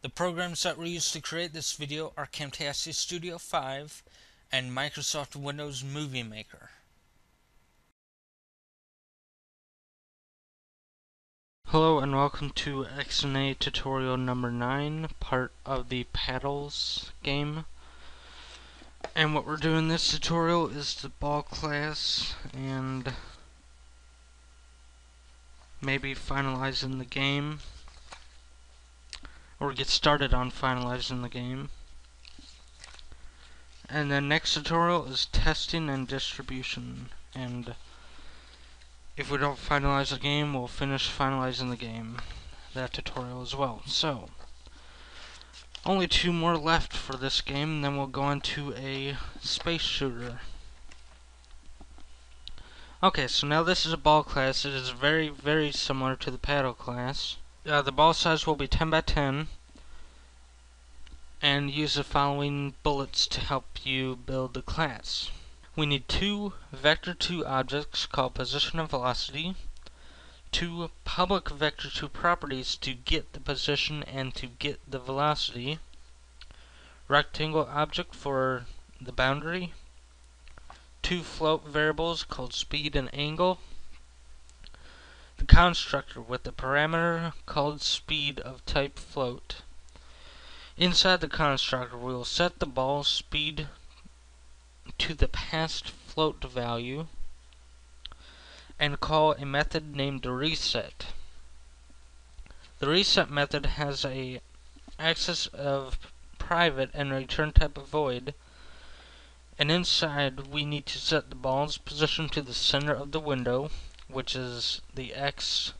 The programs that were used to create this video are Camtasia Studio 5 and Microsoft Windows Movie Maker. Hello and welcome to XNA tutorial number 9, part of the Paddles game. And what we're doing this tutorial is the ball class and maybe finalizing the game or get started on finalizing the game. And the next tutorial is testing and distribution. And if we don't finalize the game, we'll finish finalizing the game. That tutorial as well. So, only two more left for this game, and then we'll go into a space shooter. Okay, so now this is a ball class. It is very, very similar to the paddle class. Uh, the ball size will be 10 by 10 and use the following bullets to help you build the class. We need two vector 2 objects called position and velocity, two public vector 2 properties to get the position and to get the velocity, rectangle object for the boundary, two float variables called speed and angle, the constructor with the parameter called speed of type float. Inside the constructor, we will set the ball speed to the past float value and call a method named reset. The reset method has a access of private and return type of void and inside we need to set the ball's position to the center of the window which is the x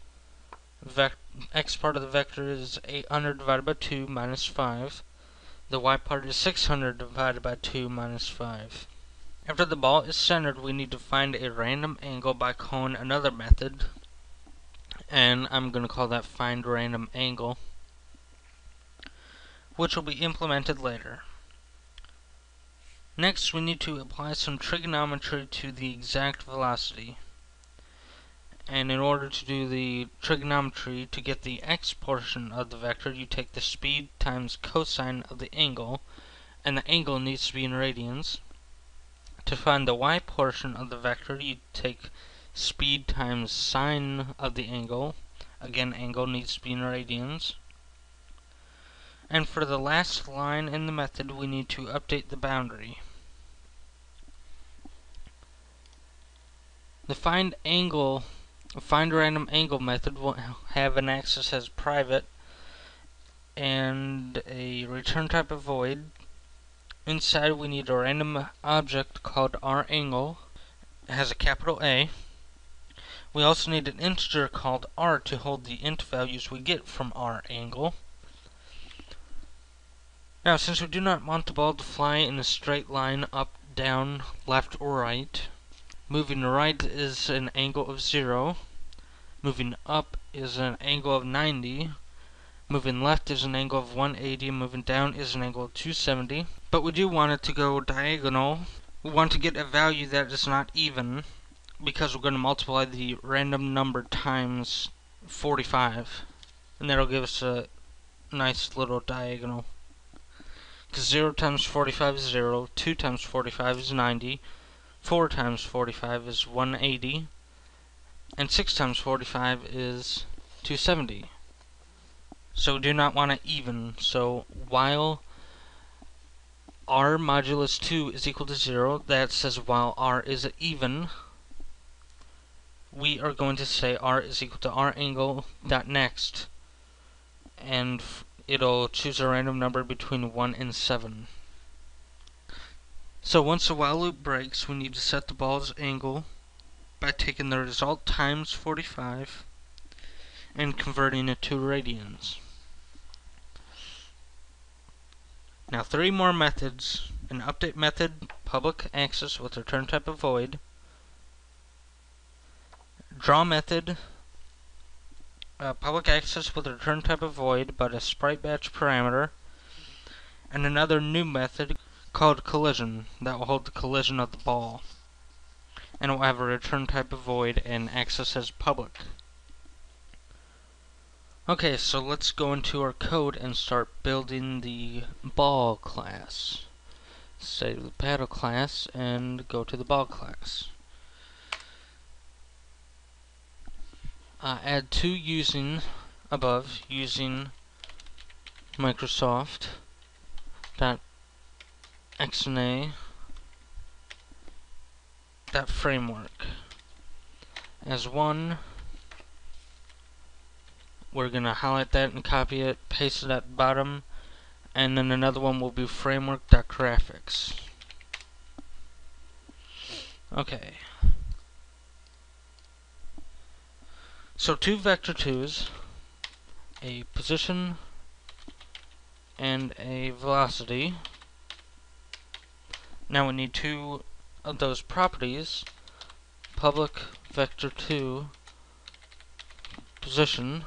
x part of the vector is 800 divided by 2 minus 5. The y part is 600 divided by 2 minus 5. After the ball is centered, we need to find a random angle by calling another method. And I'm going to call that find random angle, which will be implemented later. Next, we need to apply some trigonometry to the exact velocity and in order to do the trigonometry to get the x portion of the vector you take the speed times cosine of the angle and the angle needs to be in radians. To find the y portion of the vector you take speed times sine of the angle. Again angle needs to be in radians. And for the last line in the method we need to update the boundary. The find angle find random angle method will have an access as private and a return type of void. Inside we need a random object called rangle. It has a capital A. We also need an integer called r to hold the int values we get from rangle. Now since we do not want the ball to fly in a straight line up, down, left, or right, Moving right is an angle of 0. Moving up is an angle of 90. Moving left is an angle of 180. Moving down is an angle of 270. But we do want it to go diagonal. We want to get a value that is not even because we're going to multiply the random number times 45. And that'll give us a nice little diagonal. Because 0 times 45 is 0, 2 times 45 is 90, 4 times 45 is 180, and 6 times 45 is 270. So we do not want to even, so while r modulus 2 is equal to 0, that says while r is even, we are going to say r is equal to r angle dot next, and it'll choose a random number between 1 and 7. So once the while loop breaks, we need to set the ball's angle by taking the result times 45 and converting it to radians. Now three more methods. An update method, public access with return type of void. Draw method, uh, public access with return type of void, but a sprite batch parameter. And another new method called collision that will hold the collision of the ball and it will have a return type of void and access as public. Okay, so let's go into our code and start building the ball class. Save the paddle class and go to the ball class. Uh, add two using above using Microsoft dot XNA that framework. As one we're gonna highlight that and copy it paste it at the bottom and then another one will be framework.graphics okay. So two vector 2's a position and a velocity now we need two of those properties. Public vector 2 position.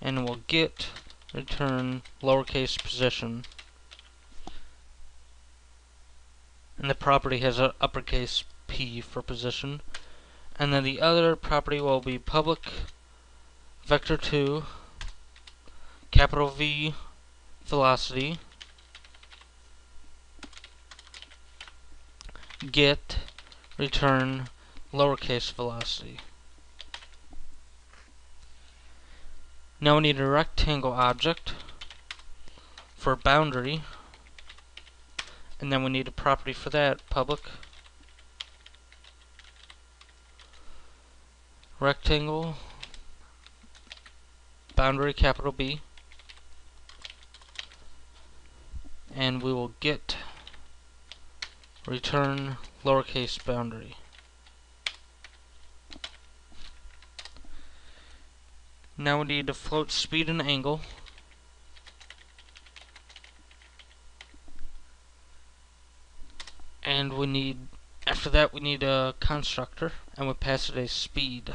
And we'll get return lowercase position. And the property has an uppercase p for position. And then the other property will be public vector 2 capital V velocity get return lowercase velocity. Now we need a rectangle object for boundary and then we need a property for that public. Rectangle boundary capital B. And we will get return lowercase boundary Now we need to float speed and angle. And we need, after that we need a constructor, and we pass it a speed.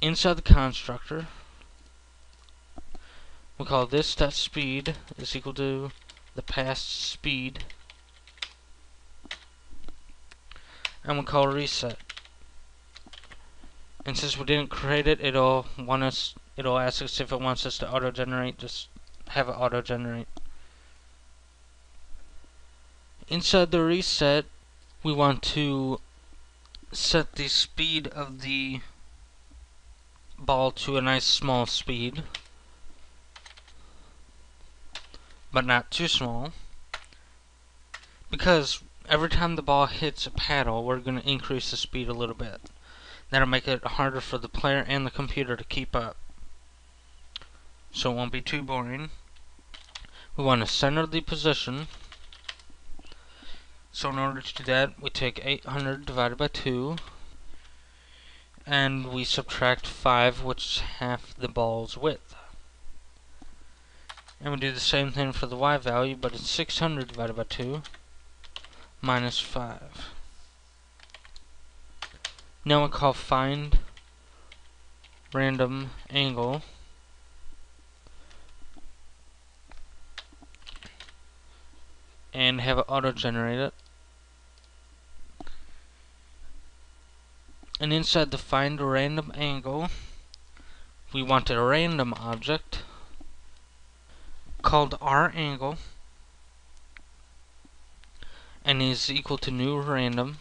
Inside the constructor, we call this dot speed is equal to the past speed and we'll call reset. And since we didn't create it, it'll want us it'll ask us if it wants us to auto generate, just have it auto generate. Inside the reset, we want to set the speed of the ball to a nice small speed, but not too small, because every time the ball hits a paddle, we're going to increase the speed a little bit. That'll make it harder for the player and the computer to keep up. So it won't be too boring. We want to center the position. So in order to do that, we take 800 divided by 2 and we subtract 5, which is half the ball's width. And we do the same thing for the y value, but it's 600 divided by 2 minus 5. Now we call find random angle and have it auto generate it. And inside the find random angle, we want a random object called r angle and is equal to new random.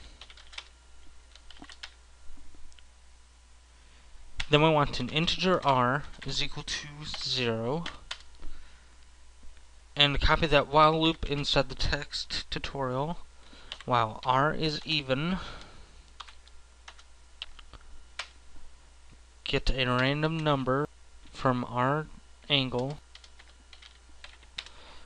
Then we want an integer r is equal to 0. And copy that while loop inside the text tutorial. While r is even, get a random number from our angle